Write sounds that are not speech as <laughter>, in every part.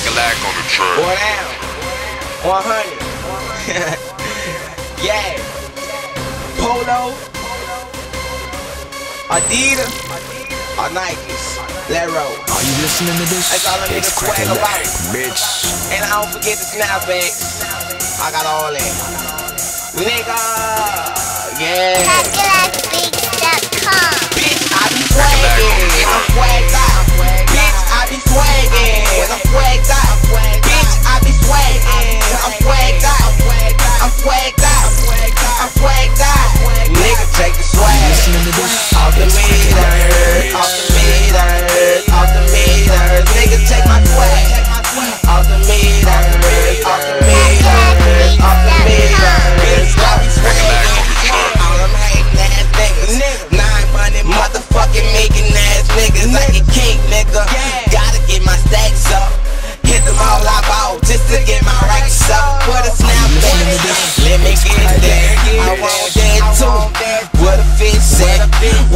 Crack-a-lack on the track. One down. 100. <laughs> yeah. Polo. Adidas. Or Nikes. Let roll. Are you listening to this? That's all a nigga It's swag cracking about. back, bitch. And I don't forget the snapbacks. I got all that. Nigga. Yeah.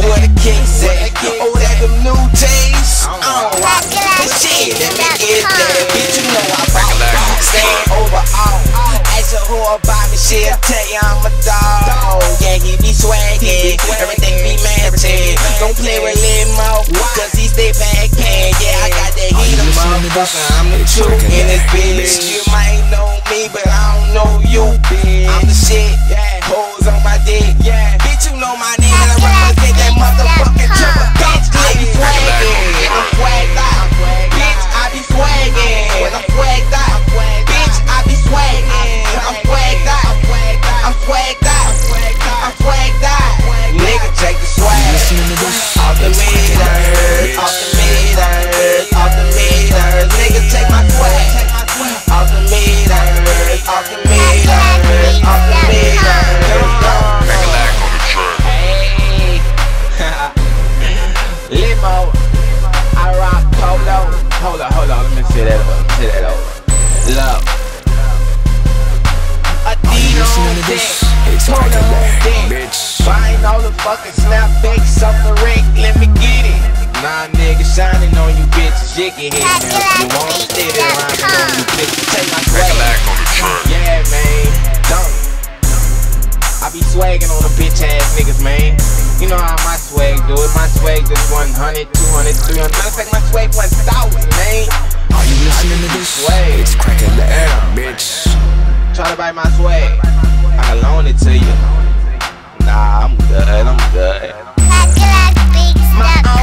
What a king said? Oh, that them new J's. I don't oh, rock that shit. Let me get there. Bitch, you know I bought. Stand over all. Oh. Ask her who about me, she'll tell you I'm a dog. Yeah, he be swaggin'. Everything be matching. Don't play with Limo, cause he stay backhand. Yeah, I got that heater, motherfucker. I'm the truth in this bitch. Hold up, hold on. Let me see that over. See that over. Love. Adidas listening on to this? It's Polo on Crack-a-lack, bitch. Buying all the fucking snapbacks off the rig, let me get it. Nah, nigga, shining on you bitches. You can hit me if you want. Stay there rhyming on you bitches. Take my swag. Crack-a-lack on the track. Yeah, man. Don't. I be swagging on the bitch ass niggas, man. You know how my swag do it. My swag just 100, 200, 300. Matter of fact, my swag 1,000, man. Are you listening to this? Swag. It's cracking the air, bitch. Try to buy my swag. I can loan it to you. Nah, I'm good. I'm good. My